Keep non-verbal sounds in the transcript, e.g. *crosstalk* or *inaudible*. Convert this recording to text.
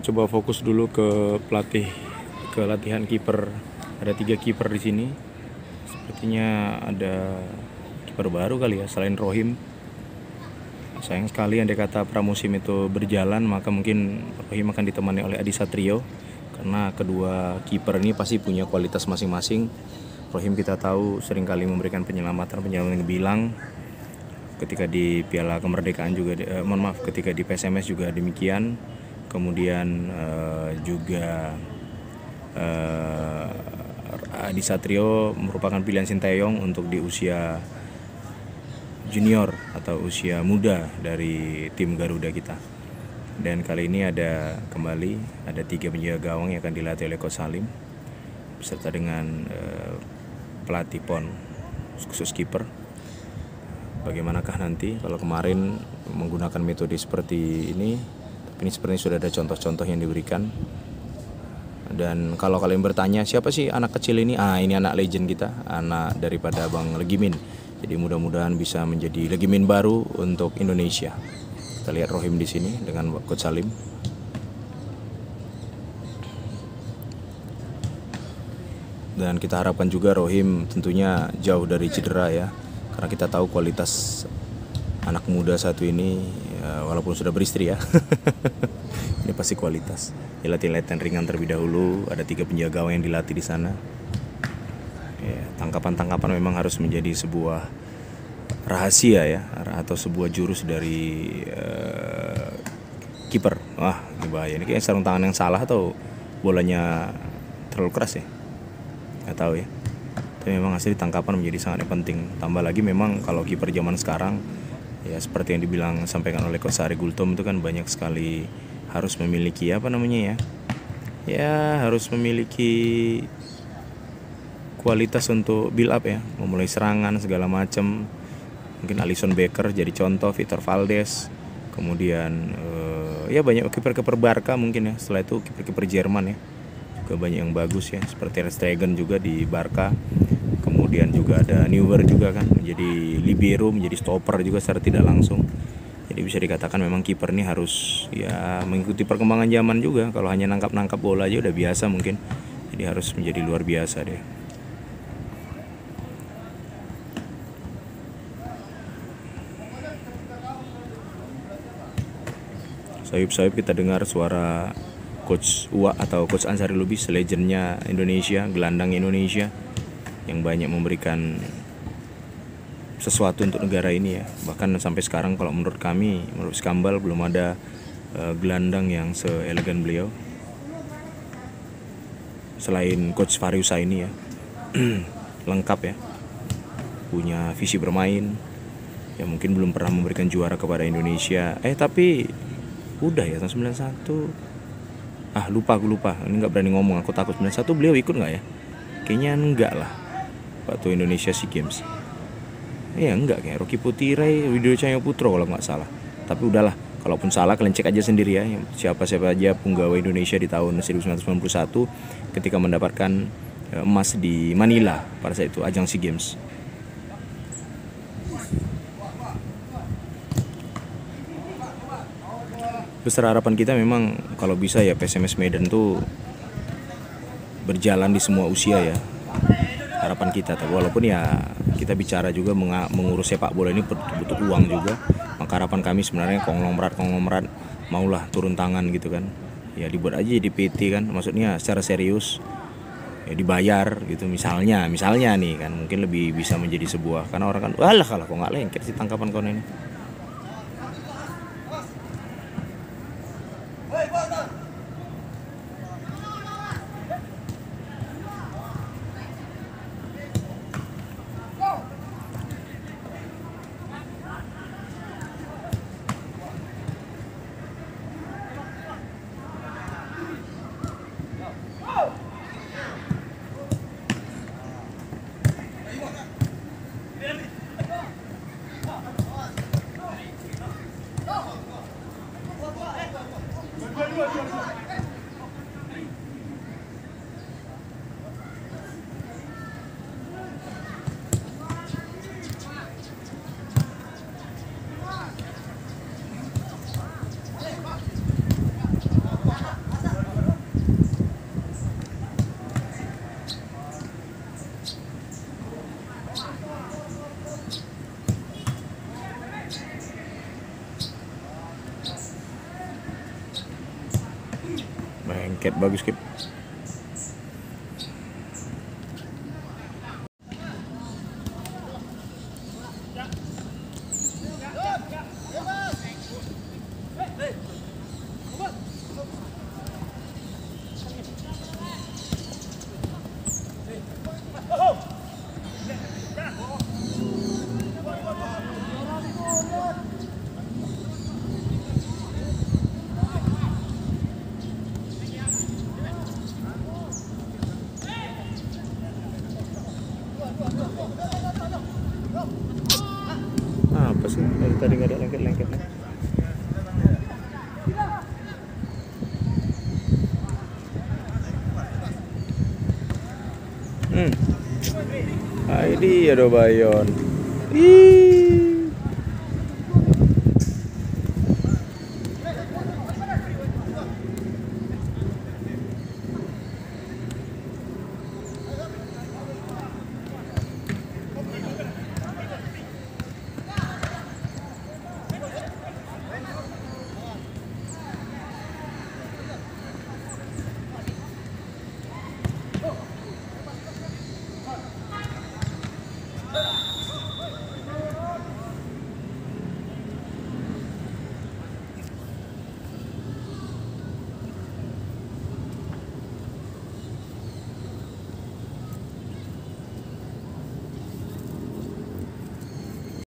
coba fokus dulu ke pelatih ke latihan kiper. Ada tiga kiper di sini. Sepertinya ada kiper baru kali ya selain Rohim. Sayang sekali andai kata pramusim itu berjalan maka mungkin Rohim akan ditemani oleh Adi Satrio karena kedua kiper ini pasti punya kualitas masing-masing. Rohim kita tahu sering kali memberikan penyelamatan penyelamatan yang bilang ketika di Piala Kemerdekaan juga eh, mohon maaf ketika di PSMS juga demikian kemudian eh, juga eh, Adi Satrio merupakan pilihan Sinteyong untuk di usia junior atau usia muda dari tim Garuda kita. Dan kali ini ada kembali ada tiga penjaga gawang yang akan dilatih oleh Coach Salim beserta dengan eh, pelatih PON khusus kiper. Bagaimanakah nanti kalau kemarin menggunakan metode seperti ini, ini sepertinya sudah ada contoh-contoh yang diberikan. Dan kalau kalian bertanya siapa sih anak kecil ini? Ah ini anak legend kita, anak daripada Bang Legimin. Jadi mudah-mudahan bisa menjadi legimin baru untuk Indonesia. Kita lihat Rohim di sini dengan Coach Salim. Dan kita harapkan juga Rohim tentunya jauh dari cedera ya. Karena kita tahu kualitas anak muda satu ini ya, walaupun sudah beristri ya. *laughs* ini pasti kualitas. Ya, latihan-latihan ringan terlebih dahulu, ada tiga penjaga yang dilatih di sana. Ya, tangkapan-tangkapan memang harus menjadi sebuah rahasia ya atau sebuah jurus dari uh, kiper. Wah, ini bahaya. Ini kayak sarung tangan yang salah atau bolanya terlalu keras ya? Nggak tahu ya. Tapi memang asli tangkapan menjadi sangat penting. Tambah lagi memang kalau kiper zaman sekarang ya seperti yang dibilang sampaikan oleh Coach Sari Gultom itu kan banyak sekali harus memiliki apa namanya ya? Ya, harus memiliki kualitas untuk build up ya, memulai serangan segala macam. Mungkin Alison Becker jadi contoh, Victor Valdes, kemudian uh, ya banyak kiper-kiper Barca mungkin ya. Setelah itu kiper-kiper Jerman ya, juga banyak yang bagus ya, seperti Stegen juga di Barca. Kemudian juga ada Neuer juga kan, menjadi libero, menjadi stopper juga secara tidak langsung. Jadi bisa dikatakan memang kiper ini harus ya mengikuti perkembangan zaman juga. Kalau hanya nangkap-nangkap bola aja udah biasa mungkin. Jadi harus menjadi luar biasa deh. sayup-sayup kita dengar suara coach Uwa atau coach Ansari Lubis legendnya Indonesia gelandang Indonesia yang banyak memberikan sesuatu untuk negara ini ya. Bahkan sampai sekarang kalau menurut kami menurut Skambal belum ada uh, gelandang yang seelegan beliau. Selain coach Fariusa ini ya. *clears throat* Lengkap ya. Punya visi bermain. Ya mungkin belum pernah memberikan juara kepada Indonesia. Eh tapi udah ya tahun 91 ah lupa aku lupa. Ini nggak berani ngomong aku takut. 91 beliau ikut nggak ya? Kayaknya enggak lah waktu Indonesia Sea Games. Ya enggak kayak Rocky Putirai Widodo Cahyo Putro kalau nggak salah. Tapi udahlah kalaupun salah kalian cek aja sendiri ya. Siapa siapa aja penggawa Indonesia di tahun 1991 ketika mendapatkan emas di Manila pada saat itu ajang Sea Games. Besar harapan kita memang kalau bisa ya PSMS Medan tuh berjalan di semua usia ya harapan kita tapi walaupun ya kita bicara juga mengurus sepak bola ini butuh uang juga. Maka harapan kami sebenarnya konglomerat konglomerat maulah turun tangan gitu kan. Ya dibuat aja di PT kan maksudnya secara serius ya dibayar gitu misalnya misalnya nih kan mungkin lebih bisa menjadi sebuah. Karena orang kan walah kalau kok nggak lengket sih tangkapan kau ini Cap bagus Cap. Apa sih? Dari tadi nggak ada lengket-lengketnya. Hmm. Ini dia Dobayon. Ih.